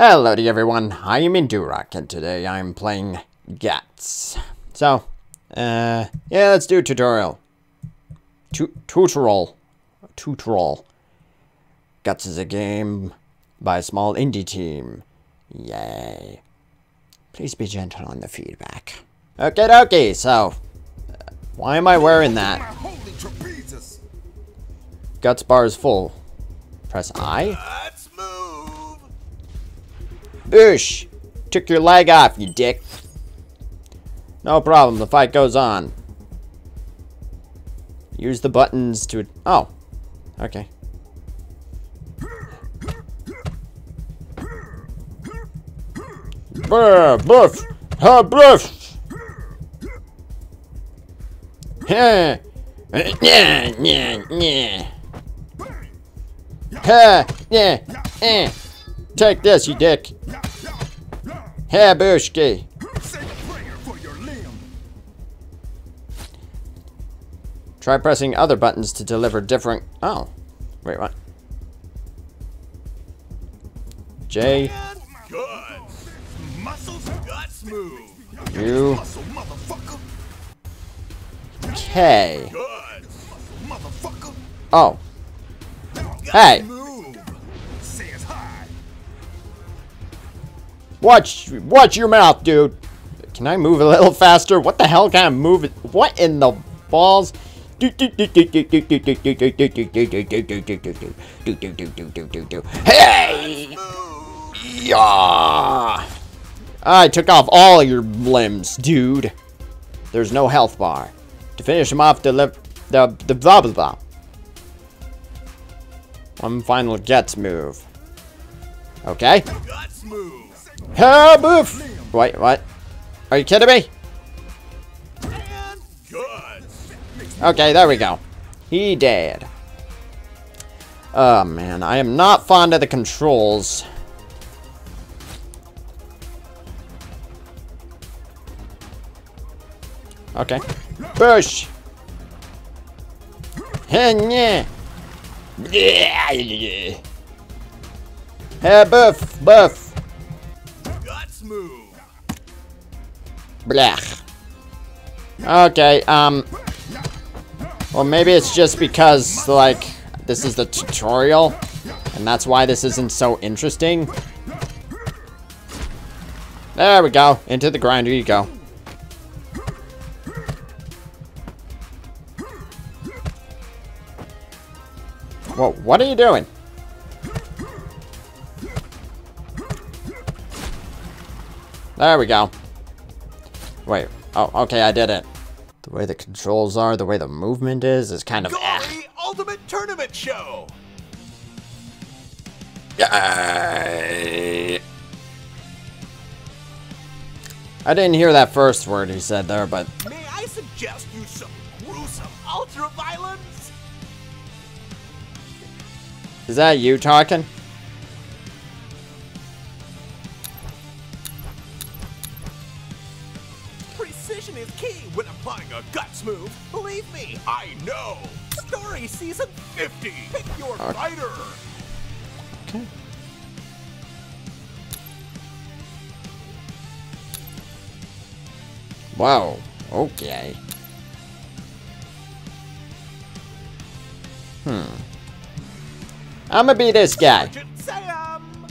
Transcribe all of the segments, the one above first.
Hello to everyone, I am Indurok, and today I'm playing Guts. So, uh, yeah, let's do a tutorial. Tu tutorial. Tutorial. Guts is a game by a small indie team. Yay. Please be gentle on the feedback. Okay, dokie, so, uh, why am I wearing that? Guts bar is full. Press I. Boosh! Took your leg off, you dick. No problem, the fight goes on. Use the buttons to... Oh. Okay. Brr, boof! Ha, boof! Ha! Yeah, yeah, yeah. Ha! Yeah. Take this, you dick. Ha, booshki. Say a prayer for your limb. Try pressing other buttons to deliver different... Oh. Wait, what? J, Good. Muscles, guts move. Good. Oh. Hey. Watch, watch your mouth, dude. Can I move a little faster? What the hell can I move? What in the balls? Hey! Yeah! I took off all your limbs, dude. There's no health bar. To finish him off, the the the blah blah blah. One final Guts move. Okay. Guts move. Ha boof! Wait, what? Are you kidding me? Okay, there we go. He dead. Oh man, I am not fond of the controls. Okay. Push! Henya! Yeah! Hey, buff! Buff! Move. Blech. Okay, um... Well, maybe it's just because, like, this is the tutorial, and that's why this isn't so interesting. There we go. Into the grinder you go. Well, what are you doing? There we go. Wait. Oh, okay, I did it. The way the controls are, the way the movement is, is kind of eh. Gory Ultimate Tournament Show. Yay. I didn't hear that first word he said there, but May I suggest you some gruesome ultra violence? is that you talking? Wow. Okay. Hmm. I'm gonna be this guy. Sergeant Sam.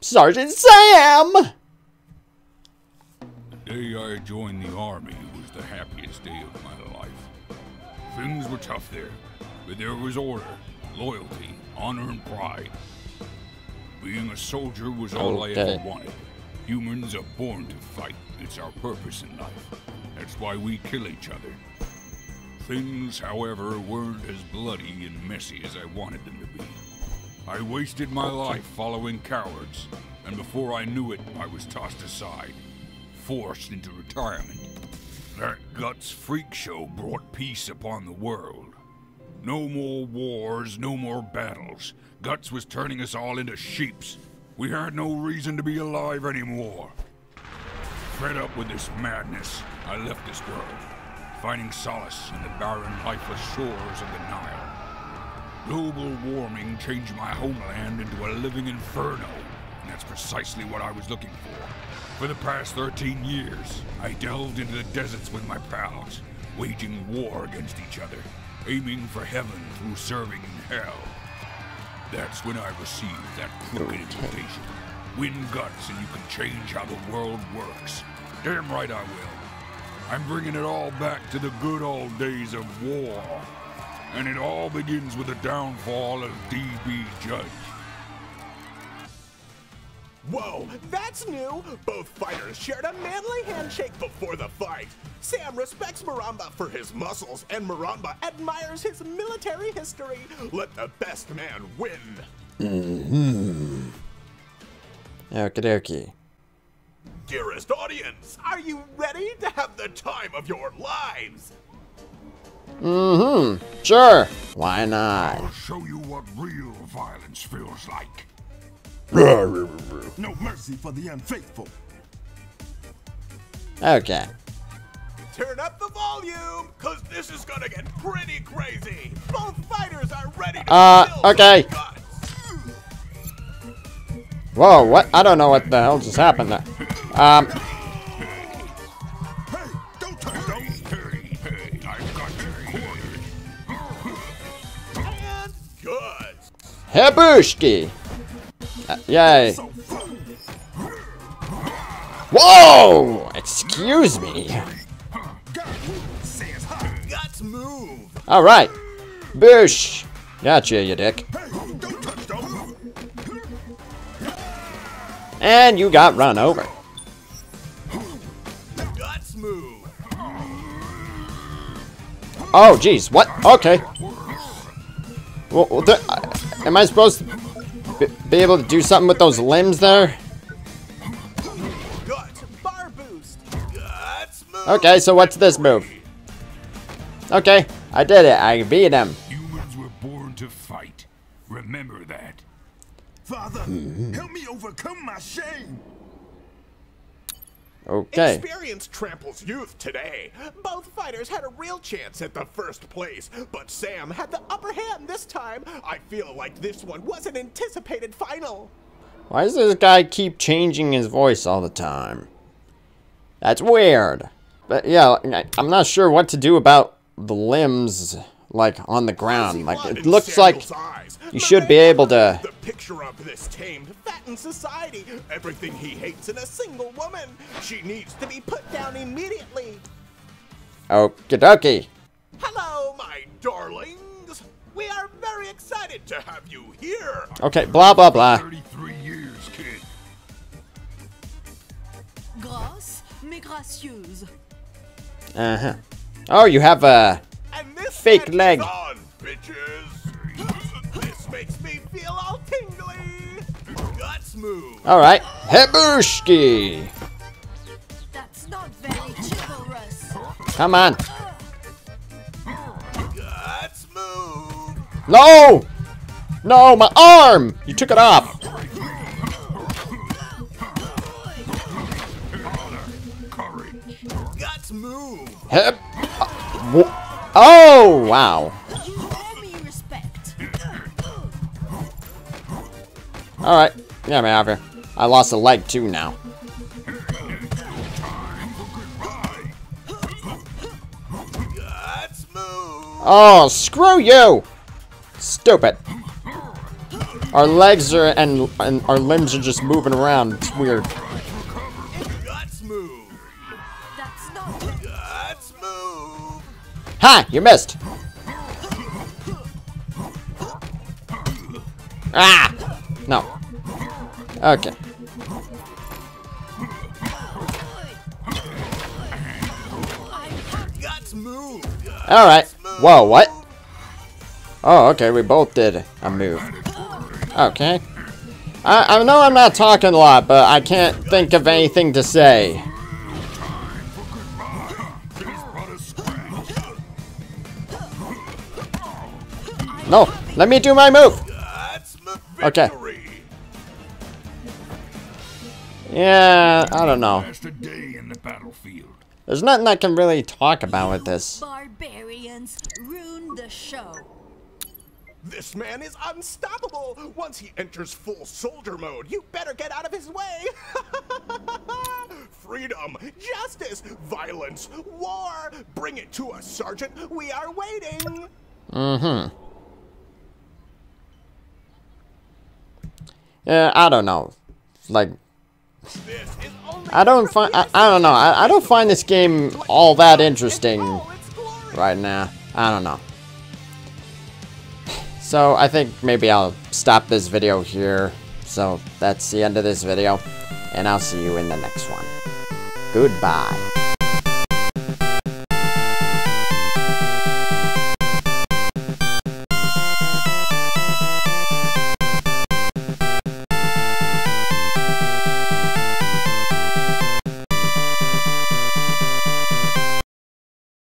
Sergeant Sam! The day I joined the army was the happiest day of my life. Things were tough there, but there was order, loyalty, honor, and pride. Being a soldier was all I ever wanted. Humans are born to fight. It's our purpose in life. That's why we kill each other. Things, however, weren't as bloody and messy as I wanted them to be. I wasted my life following cowards, and before I knew it, I was tossed aside, forced into retirement. That Guts freak show brought peace upon the world. No more wars, no more battles. Guts was turning us all into sheeps. We had no reason to be alive anymore. Fed up with this madness, I left this world, finding solace in the barren, lifeless shores of the Nile. Global warming changed my homeland into a living inferno, and That's precisely what I was looking for. For the past 13 years, I delved into the deserts with my pals, waging war against each other, aiming for heaven through serving in hell. That's when I received that crooked invitation. Win guts and you can change how the world works. Damn right I will. I'm bringing it all back to the good old days of war. And it all begins with the downfall of D.B. Judge. Whoa, that's new! Both fighters shared a manly handshake before the fight. Sam respects Maramba for his muscles, and Maramba admires his military history. Let the best man win. Okie dokie. Dearest audience, are you ready to have the time of your lives? Mm-hmm. Sure. Why not? I'll show you what real violence feels like. No mercy for the unfaithful. Okay. Turn up the volume, cause this is gonna get pretty crazy. Both fighters are ready to Uh, spill some okay. Whoa, what? I don't know what the hell just happened there. Um, Hey, don't touch those. Hey, hey, I've got you cornered. And good. Habushki! Yay. Whoa! Excuse me. Move. Alright. Boosh! Gotcha, you dick. And you got run over. Oh, jeez. What? Okay. Well, there- am I supposed to be, be able to do something with those limbs there? Guts bar boost. Guts move. Okay, so what's this move? Okay, I did it. I beat him. Humans were born to fight. Remember that. Father, hmm. help me overcome my shame. Okay. Experience tramples youth today. Both fighters had a real chance at the first place, but Sam had the upper hand this time. I feel like this one was an anticipated final. Why does this guy keep changing his voice all the time? That's weird. But yeah, I'm not sure what to do about the limbs, like, on the ground. Like, it looks like you should be able to... The picture of this tamed, fattened society. Everything he hates in a single woman. She needs to be put down immediately. Okie dokie. Hello, my darlings. We are very excited to have you here. Okay, blah, blah, blah. 33 years, kid. Grasse, mais gracieuse. Uh-huh. Oh, you have a... And this Fake leg. on, bitches. this makes me feel all tingly. Guts move. Alright. Hebushki! That's not very chivalrous. Come on. Guts move. No! No, my arm! You took it off. Courage. Guts move. Hep. Oh, wow. Alright. Get me out here. I lost a leg too now. Oh, screw you! Stupid. Our legs are and and our limbs are just moving around. It's weird. Ha! You missed. Ah! No. Okay. Guts move. Guts All right. Whoa. What? Oh, okay. We both did a move. Okay. I, I know I'm not talking a lot, but I can't think of anything to say. No, let me do my move. Okay. Yeah, I don't know. Last a day in the battlefield. There's nothing I can really talk about with this. barbarians ruined the show. This man is unstoppable. Once he enters full soldier mode, you better get out of his way. Freedom, justice, violence, war. Bring it to us, Sergeant. We are waiting. Mm-hmm. Yeah, I don't know. Like, I don't find, I, I don't know. I, I don't find this game all that interesting right now. I don't know. So I think maybe I'll stop this video here. So that's the end of this video. And I'll see you in the next one. Goodbye.